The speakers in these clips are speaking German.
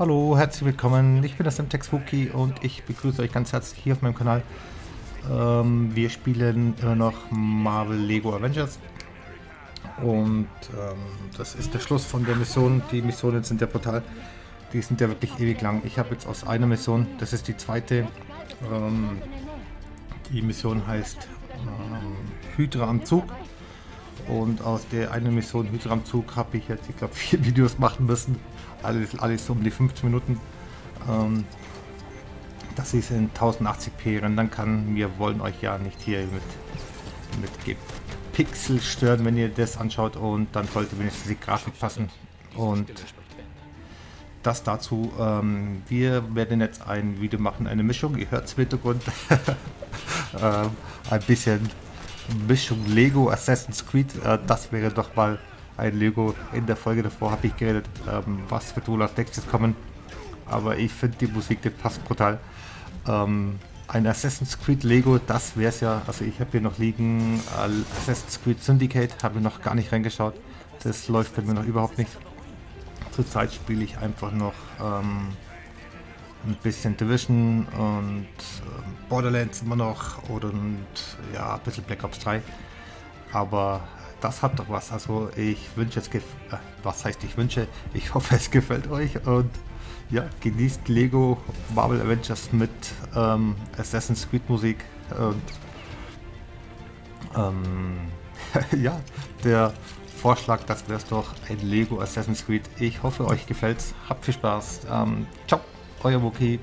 Hallo, herzlich willkommen. Ich bin der Semtex Wookie und ich begrüße euch ganz herzlich hier auf meinem Kanal. Ähm, wir spielen immer noch Marvel Lego Avengers. Und ähm, das ist der Schluss von der Mission. Die Missionen sind ja brutal. Die sind ja wirklich ewig lang. Ich habe jetzt aus einer Mission, das ist die zweite, ähm, die Mission heißt ähm, Hydra am Zug. Und aus der einen Mission Hydra am Zug habe ich jetzt, ich glaube, vier Videos machen müssen alles, alles um die 15 Minuten. Ähm, dass ich in 1080p rendern kann. Wir wollen euch ja nicht hier mit, mit Pixel stören, wenn ihr das anschaut und dann sollte wenigstens die Grafik passen. Und das dazu. Ähm, wir werden jetzt ein Video machen, eine Mischung. Ihr hört es im Hintergrund. ähm, ein bisschen Mischung Lego Assassin's Creed. Äh, das wäre doch mal ein Lego. In der Folge davor habe ich geredet, ähm, was wohl als nächstes kommen. Aber ich finde die Musik, die passt brutal. Ähm, ein Assassin's Creed Lego, das wäre es ja. Also ich habe hier noch liegen Assassin's Creed Syndicate, habe ich noch gar nicht reingeschaut. Das läuft bei mir noch überhaupt nicht. Zurzeit spiele ich einfach noch ähm, ein bisschen Division und ähm, Borderlands immer noch und ja, ein bisschen Black Ops 3. Aber das hat doch was. Also ich wünsche es, äh, was heißt ich wünsche, ich hoffe es gefällt euch und ja, genießt Lego Marvel Avengers mit ähm, Assassin's Creed Musik und ähm, ja, der Vorschlag, das wäre doch ein Lego Assassin's Creed. Ich hoffe euch gefällt's. Habt viel Spaß. Ähm, ciao, euer Wookie.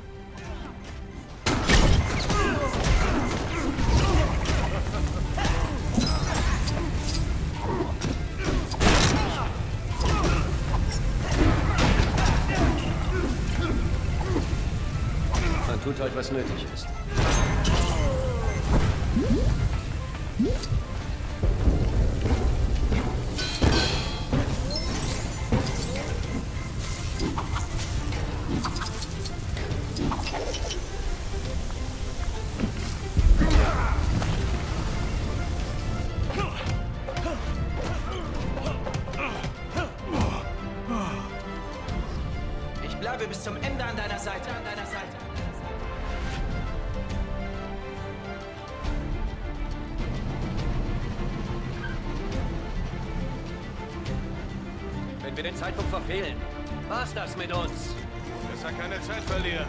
Halt, was nötig ist. Den Zeitpunkt verfehlen, war's das mit uns. Besser keine Zeit verlieren.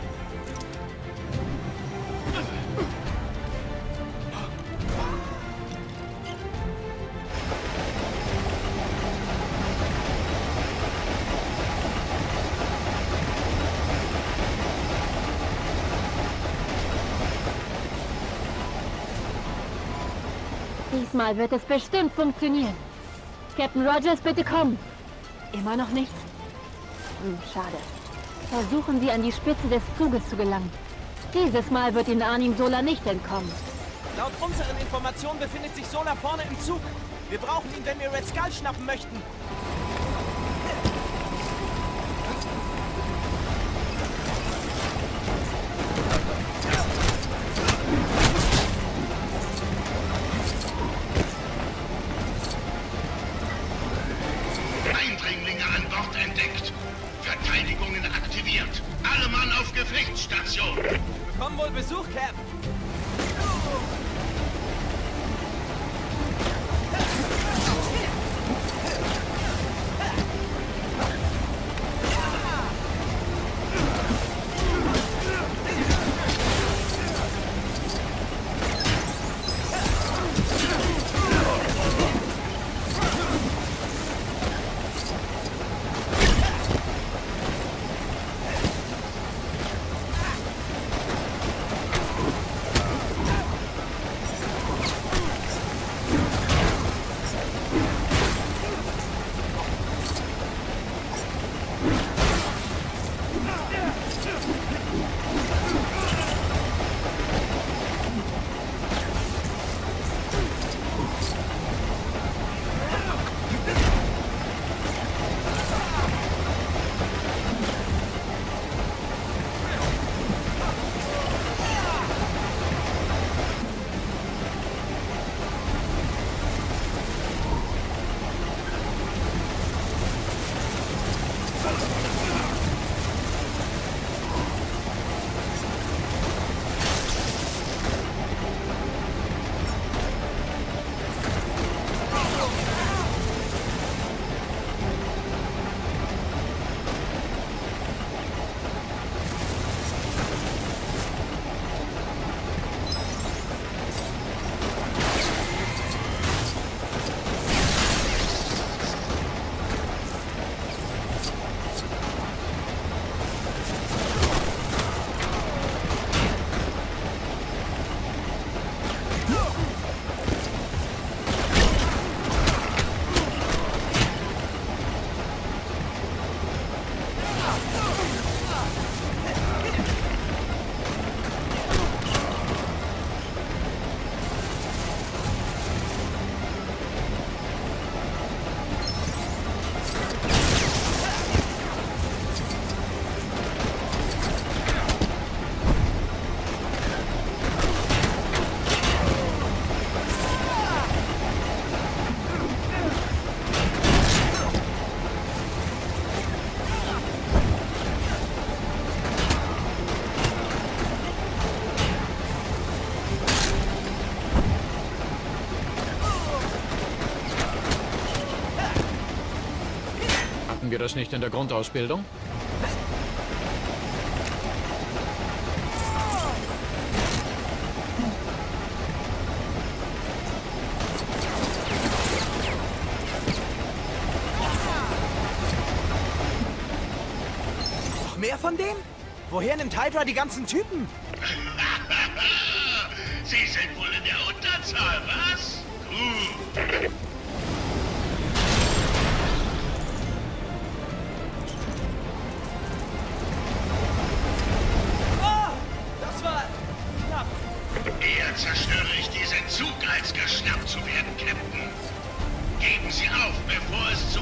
Diesmal wird es bestimmt funktionieren. Captain Rogers, bitte kommen. Immer noch nichts? Hm, schade. Versuchen Sie an die Spitze des Zuges zu gelangen. Dieses Mal wird Ihnen Arnim Sola nicht entkommen. Laut unseren Informationen befindet sich Sola vorne im Zug. Wir brauchen ihn, wenn wir Red Skull schnappen möchten. Wir das nicht in der Grundausbildung? Noch mehr von denen? Woher nimmt Hydra die ganzen Typen? Sie sind wohl in der Unterzahl, was? Gut. Sie auf,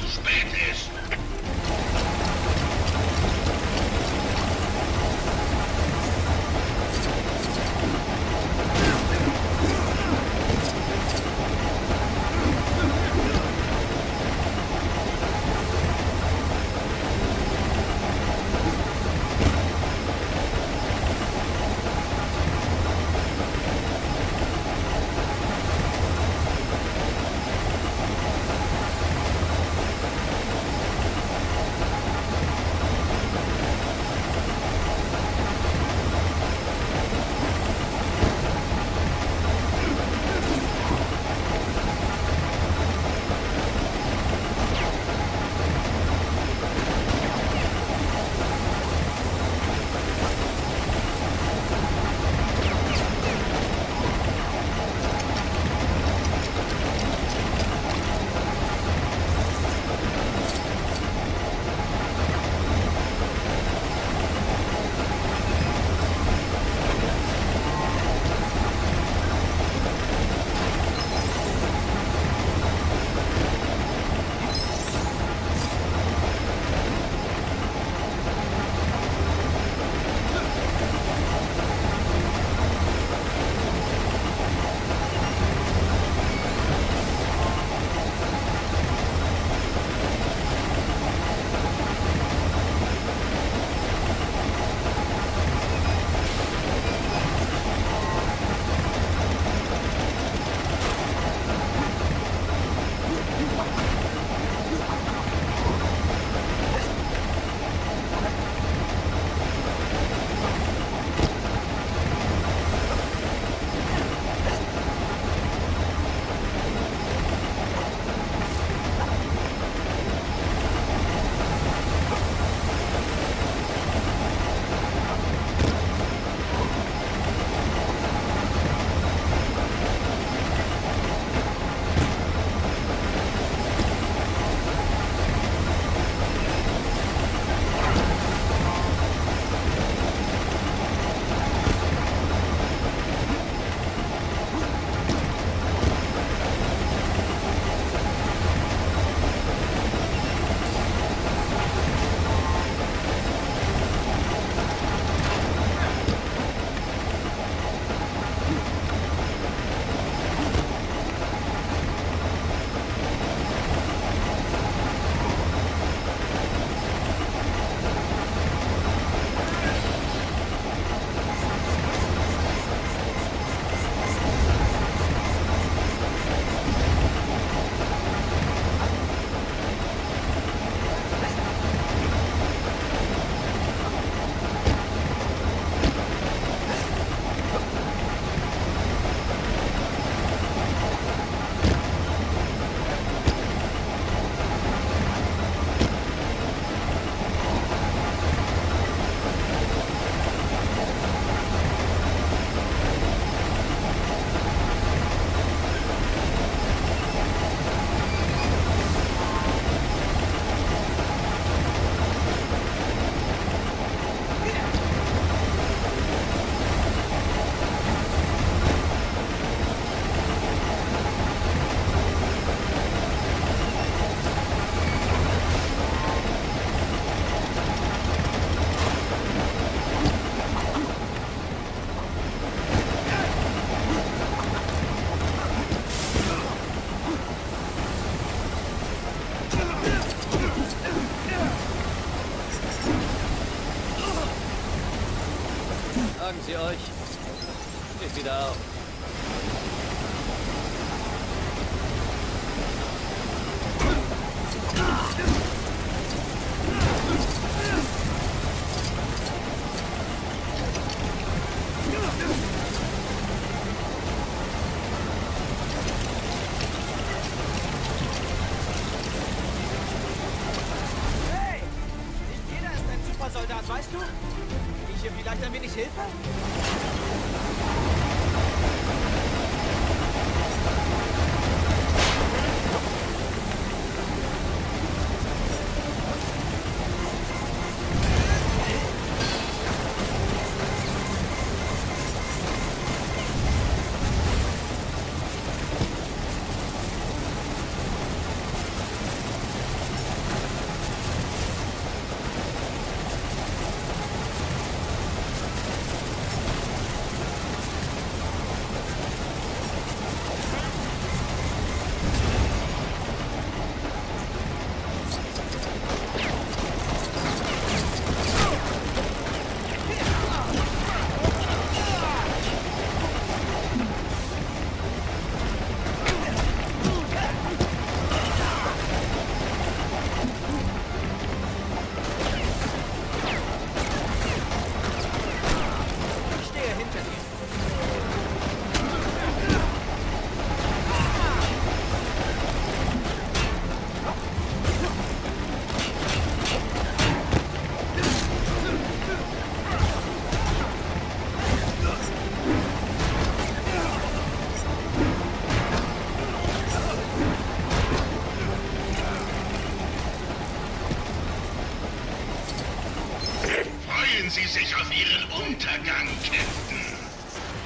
Fangen Sie euch. Steht wieder auf. Jeder ist ein Supersoldat, weißt du? Hier vielleicht ein wenig Hilfe?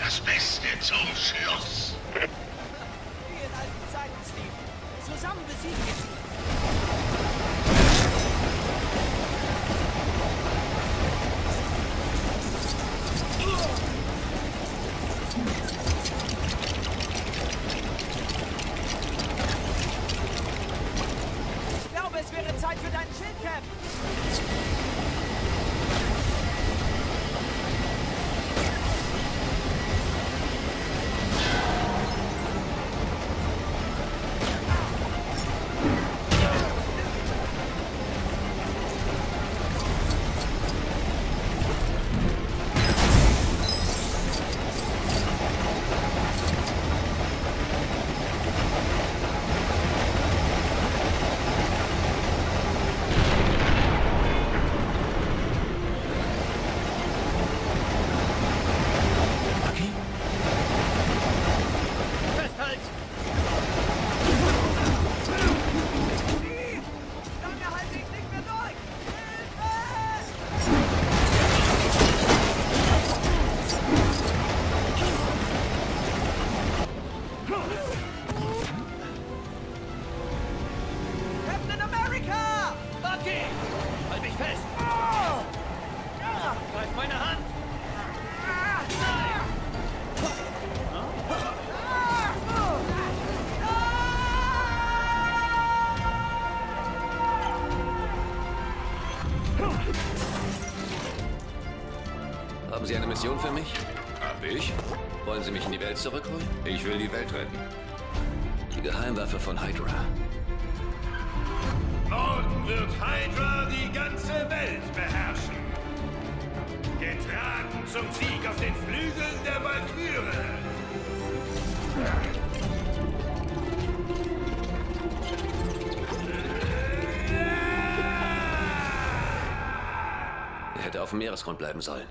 Das Beste zum Schluss. Wie in alten Zeiten, Steve. Zusammen besiegen wir sie. Haben Sie eine Mission für mich? Hab ich? Wollen Sie mich in die Welt zurückholen? Ich will die Welt retten. Die Geheimwaffe von Hydra. Morgen wird Hydra die ganze Welt beherrschen. Getragen zum Sieg auf den Flügeln der Valkyrie. Er hätte auf dem Meeresgrund bleiben sollen.